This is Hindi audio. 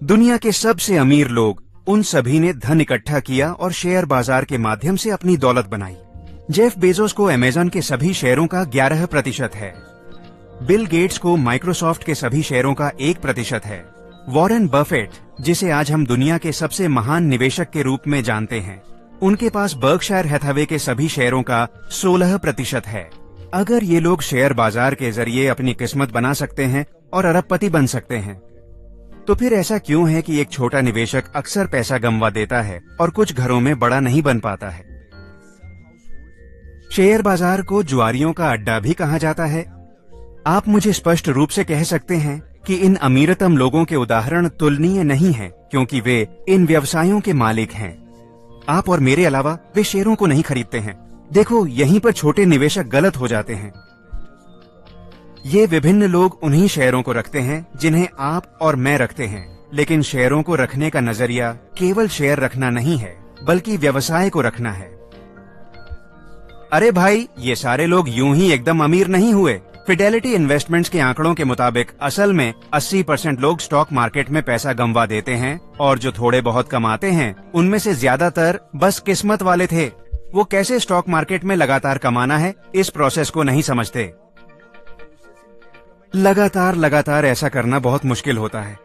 दुनिया के सबसे अमीर लोग उन सभी ने धन इकट्ठा किया और शेयर बाज़ार के माध्यम से अपनी दौलत बनाई। जेफ बेजोस को अमेजन के सभी शेयरों का 11 प्रतिशत है। बिल गेट्स को माइक्रोसॉफ्ट के सभी शेयरों का एक प्रतिशत है। वॉरेन बफेट, जिसे आज हम दुनिया के सबसे महान निवेशक के रूप में जानते हैं, उनके पास बर्कशायर हैथावे के सभी शेयरों का 16 प्रतिशत है। अगर ये लोग शेयर बाज़ार के ज़रिए अपनी किस्मत बना सकते हैं और अरबपति बन सकते हैं तो फिर ऐसा क्यों है कि एक छोटा निवेशक अक्सर पैसा गंवा देता है और कुछ घरों में बड़ा नहीं बन पाता है? शेयर बाज़ार को जुआरियों का अड्डा भी कहा जाता है। आप मुझे स्पष्ट रूप से कह सकते हैं कि इन अमीरतम लोगों के उदाहरण तुलनीय नहीं हैं, क्योंकि वे इन व्यवसायों के मालिक हैं। आप और मेरे अलावा वे शेयरों को नहीं खरीदते हैं। देखो, यहीं पर छोटे निवेशक गलत हो जाते हैं। ये विभिन्न लोग उन्हीं शेयरों को रखते हैं, जिन्हें आप और मैं रखते हैं। लेकिन शेयरों को रखने का नज़रिया केवल शेयर रखना नहीं है, बल्कि व्यवसाय को रखना है। अरे भाई, ये सारे लोग यूँ ही एकदम अमीर नहीं हुए। फिडेलिटी इन्वेस्टमेंट्स के आंकड़ों के मुताबिक असल में 80 परसेंट लोग स्टॉक मार्केट में पैसा गंवा देते हैं, और जो थोड़े बहुत कमाते हैं, उनमें से ज़्यादातर बस किस्मत वाले थे। वो कैसे स्टॉक मार्केट में लगातार कमाना है, इस प्रोसेस को नहीं समझते। लगातार लगातार ऐसा करना बहुत मुश्किल होता है।